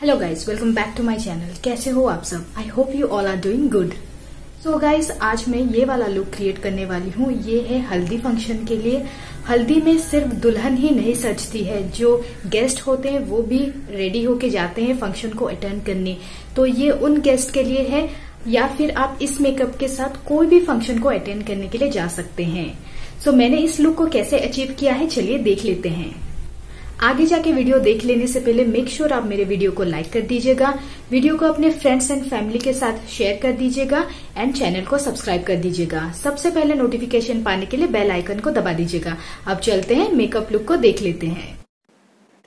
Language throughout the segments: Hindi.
Hello guys welcome back to my channel कैसे हो आप सब? I hope you all are doing good so so guys आज मैं ये वाला लुक क्रिएट करने वाली हूँ। ये है हल्दी फ़ंक्शन के लिए। हल्दी में सिर्फ़ दुल्हन ही नहीं सजती है। जो गेस्ट होते हैं वो भी रेडी होके जाते हैं फ़ंक्शन को अटेंड करने। तो ये उन गेस्ट के लिए है या फिर आप इस मेकअप के साथ कोई भी फ़ंक्शन को अटेंड करने के लिए जा सकते हैं। सो so, मैंने इस लुक को कैसे अचीव किया है चलिए देख लेते हैं। आगे जाके वीडियो देख लेने से पहले मेक श्योर sure आप मेरे वीडियो को लाइक कर दीजिएगा। वीडियो को अपने फ्रेंड्स एंड फैमिली के साथ शेयर कर दीजिएगा एंड चैनल को सब्सक्राइब कर दीजिएगा। सबसे पहले नोटिफिकेशन पाने के लिए बेल आइकन को दबा दीजिएगा। अब चलते हैं मेकअप लुक को देख लेते हैं।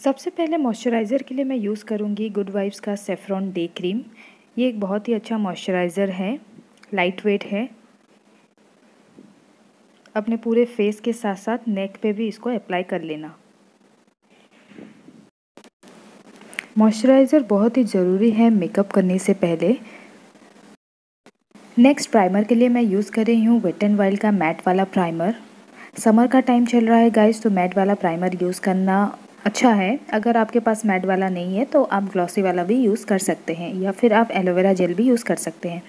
सबसे पहले मॉइस्चराइज़र के लिए मैं यूज़ करूँगी गुड वाइब्स का सेफ्रॉन डे क्रीम ये एक बहुत ही अच्छा मॉइस्चराइज़र है लाइट वेट है। अपने पूरे फेस के साथ साथ नेक पे भी इसको अप्लाई कर लेना। मॉइस्चराइज़र बहुत ही ज़रूरी है मेकअप करने से पहले। नेक्स्ट प्राइमर के लिए मैं यूज़ कर रही हूँ वेट एंड वाइल्ड का मैट वाला प्राइमर। समर का टाइम चल रहा है गाइस तो मैट वाला प्राइमर यूज़ करना अच्छा है। अगर आपके पास मैट वाला नहीं है तो आप ग्लॉसी वाला भी यूज़ कर सकते हैं, या फिर आप एलोवेरा जेल भी यूज़ कर सकते हैं।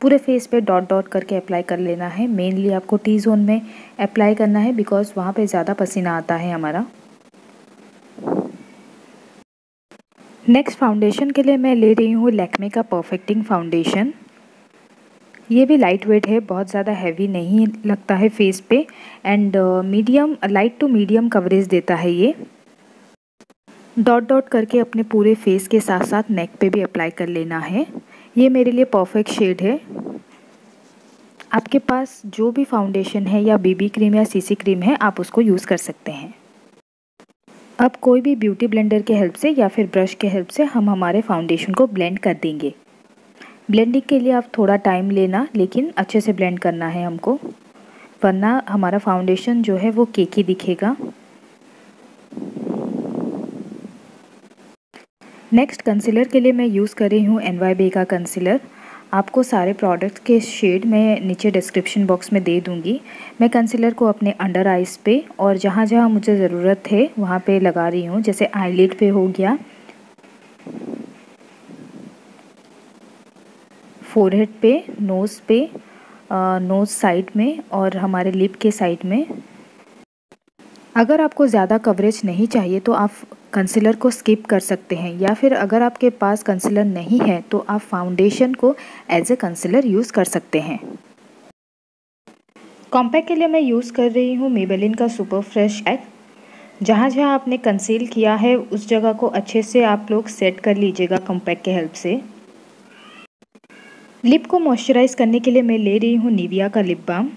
पूरे फेस पे डॉट डॉट करके अप्लाई कर लेना है। मेनली आपको टी जोन में अप्लाई करना है बिकॉज़ वहाँ पे ज़्यादा पसीना आता है हमारा। नेक्स्ट फाउंडेशन के लिए मैं ले रही हूँ लैक्मे का परफेक्टिंग फाउंडेशन ये भी लाइट वेट है, बहुत ज़्यादा हैवी नहीं लगता है फेस पे। And medium light to medium coverage देता है ये। डॉट डॉट करके अपने पूरे फेस के साथ साथ नेक पे भी अप्लाई कर लेना है। ये मेरे लिए परफेक्ट शेड है। आपके पास जो भी फाउंडेशन है या बीबी क्रीम या सीसी क्रीम है, आप उसको यूज़ कर सकते हैं। अब कोई भी ब्यूटी ब्लेंडर के हेल्प से या फिर ब्रश के हेल्प से हम हमारे फाउंडेशन को ब्लेंड कर देंगे। ब्लेंडिंग के लिए आप थोड़ा टाइम लेना, लेकिन अच्छे से ब्लेंड करना है हमको, वरना हमारा फाउंडेशन जो है वो केकी दिखेगा। नेक्स्ट कंसीलर के लिए मैं यूज़ कर रही हूँ एन का कंसीलर। आपको सारे प्रोडक्ट के शेड मैं नीचे डिस्क्रिप्शन बॉक्स में दे दूँगी। मैं कंसीलर को अपने अंडर आइज़ पे और जहाँ जहाँ मुझे ज़रूरत है, वहाँ पे लगा रही हूँ, जैसे आईलिड पे हो गया। फोरहेड पे नोज़ पे नोज़ साइड में और हमारे लिप के साइड में। अगर आपको ज़्यादा कवरेज नहीं चाहिए तो आप कंसीलर को स्किप कर सकते हैं, या फिर अगर आपके पास कंसीलर नहीं है तो आप फाउंडेशन को एज ए कंसीलर यूज़ कर सकते हैं। कॉम्पैक्ट के लिए मैं यूज़ कर रही हूँ मेबेलिन का सुपर फ्रेश पैक जहाँ जहाँ आपने कंसील किया है, उस जगह को अच्छे से आप लोग सेट कर लीजिएगा कॉम्पैक्ट के हेल्प से। लिप को मॉइस्चराइज करने के लिए मैं ले रही हूँ निविया का लिप बाम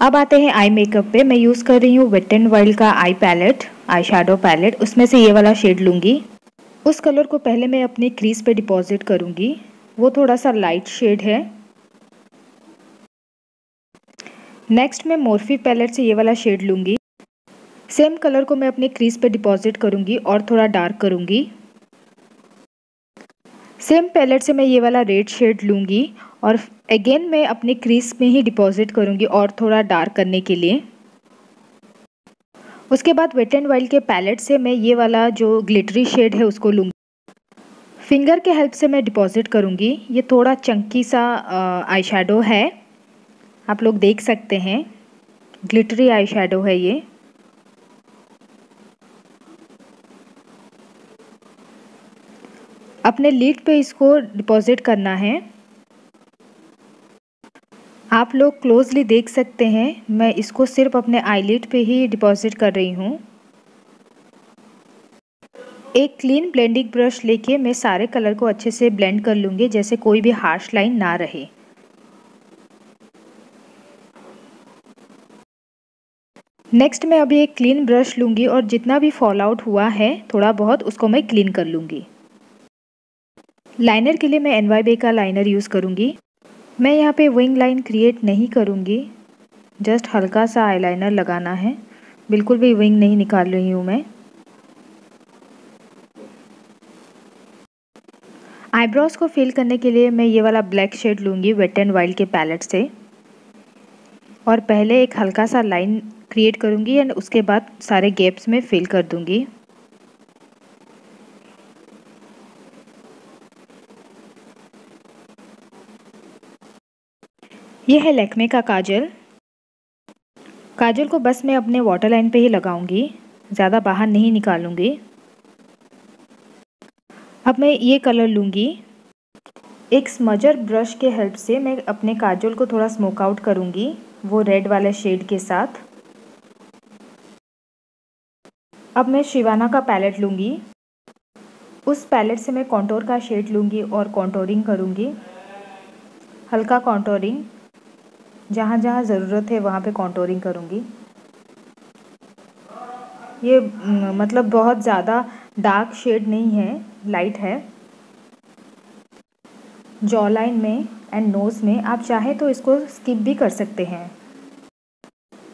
अब आते हैं आई मेकअप पे। मैं यूज़ कर रही हूँ वेट एंड वाइल्ड का eye palette eye shadow palette उसमें से ये वाला शेड लूँगी। उस कलर को पहले मैं अपनी क्रीज पे डिपॉजिट करूँगी। वो थोड़ा सा लाइट शेड है। नेक्स्ट मैं मोरफी पैलेट से ये वाला शेड लूँगी। सेम कलर को मैं अपने क्रीज पे डिपॉजिट करूँगी और थोड़ा डार्क करूँगी। सेम पैलेट से मैं ये वाला रेड शेड लूँगी और अगेन मैं अपने क्रीज में ही डिपॉजिट करूँगी और थोड़ा डार्क करने के लिए। उसके बाद वेट एंड वाइल्ड के पैलेट से मैं ये वाला जो ग्लिटरी शेड है उसको लूँगी। फिंगर के हेल्प से मैं डिपॉजिट करूँगी। ये थोड़ा चंकी सा आई है। आप लोग देख सकते हैं। ग्लिटरी आई है ये। अपने लीड पे इसको डिपॉजिट करना है। आप लोग क्लोजली देख सकते हैं, मैं इसको सिर्फ़ अपने आईलिट पे ही डिपॉजिट कर रही हूँ। एक क्लीन ब्लेंडिंग ब्रश लेके मैं सारे कलर को अच्छे से ब्लेंड कर लूँगी, जैसे कोई भी हार्श लाइन ना रहे। नेक्स्ट मैं अभी एक क्लीन ब्रश लूँगी और जितना भी फॉल आउट हुआ है, थोड़ा बहुत उसको मैं क्लीन कर लूँगी। लाइनर के लिए मैं एन वाई बे का लाइनर यूज़ करूँगी। मैं यहाँ पे विंग लाइन क्रिएट नहीं करूँगी। जस्ट हल्का सा आईलाइनर लगाना है। बिल्कुल भी विंग नहीं निकाल रही हूँ मैं। आईब्रोज को फिल करने के लिए मैं ये वाला ब्लैक शेड लूँगी वेट एंड वाइल्ड के पैलेट से। और पहले एक हल्का सा लाइन क्रिएट करूँगी एंड उसके बाद सारे गैप्स में फिल कर दूँगी। यह है लैक्मे का काजल। काजल को बस मैं अपने वाटर लाइन पे ही लगाऊँगी, ज़्यादा बाहर नहीं निकालूँगी। अब मैं ये कलर लूँगी। एक स्मजर ब्रश के हेल्प से मैं अपने काजल को थोड़ा स्मोक आउट करूँगी, वो रेड वाले शेड के साथ। अब मैं शिवाना का पैलेट लूँगी। उस पैलेट से मैं कॉन्टोर का शेड लूँगी और कॉन्टोरिंग करूँगी। हल्का कॉन्टोरिंग जहाँ जहाँ ज़रूरत है, वहाँ पे कॉन्टोरिंग करूँगी। ये मतलब बहुत ज़्यादा डार्क शेड नहीं है लाइट है। जॉ लाइन में एंड नोज़ में आप चाहें तो इसको स्किप भी कर सकते हैं।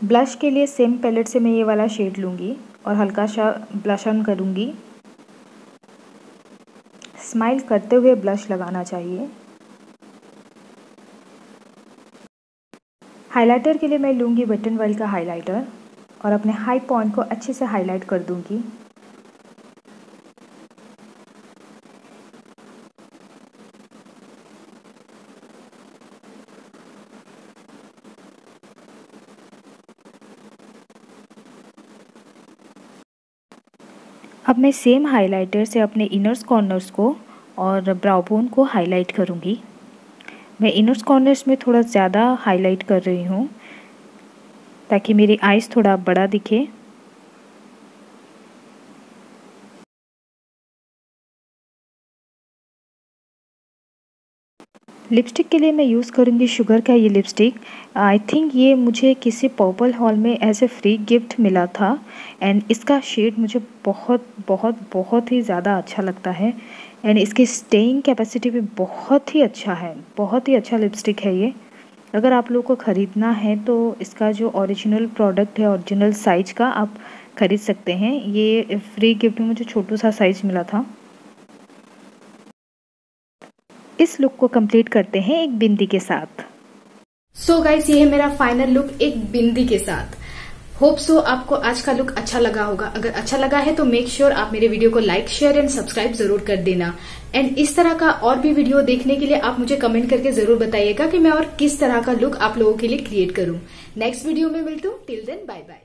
ब्लश के लिए सेम पैलेट से मैं ये वाला शेड लूँगी और हल्का सा ब्लश ऑन करूँगी। स्माइल करते हुए ब्लश लगाना चाहिए। हाइलाइटर के लिए मैं लूँगी बटन वेल का हाइलाइटर और अपने हाई पॉइंट को अच्छे से हाईलाइट कर दूँगी। अब मैं सेम हाइलाइटर से अपने इनर्स कॉर्नर्स को और ब्राउबोन को हाईलाइट करूँगी। मैं इनर्स कॉर्नर्स में थोड़ा ज़्यादा हाईलाइट कर रही हूँ, ताकि मेरी आइज़ थोड़ा बड़ा दिखे। लिपस्टिक के लिए मैं यूज़ करूँगी शुगर का ये लिपस्टिक। आई थिंक ये मुझे किसी पर्पल हॉल में एज ए फ्री गिफ्ट मिला था। एंड इसका शेड मुझे बहुत बहुत बहुत ही ज़्यादा अच्छा लगता है। एंड इसकी स्टेइंग कैपेसिटी भी बहुत ही अच्छा है। बहुत ही अच्छा लिपस्टिक है ये। अगर आप लोगों को ख़रीदना है तो इसका जो ओरिजिनल प्रोडक्ट है ओरिजिनल साइज़ का आप ख़रीद सकते हैं। ये फ्री गिफ्ट में मुझे छोटू सा साइज़ मिला था। इस लुक को कंप्लीट करते हैं एक बिंदी के साथ। सो so गाइस ये है मेरा फाइनल लुक एक बिंदी के साथ। होप सो आपको आज का लुक अच्छा लगा होगा। अगर अच्छा लगा है तो मेक श्योर sure आप मेरे वीडियो को लाइक शेयर एंड सब्सक्राइब ज़रूर कर देना। एंड इस तरह का और भी वीडियो देखने के लिए आप मुझे कमेंट करके ज़रूर बताइएगा कि मैं और किस तरह का लुक आप लोगों के लिए क्रिएट करूँ। नेक्स्ट वीडियो में मिलती हूँ। Till then bye bye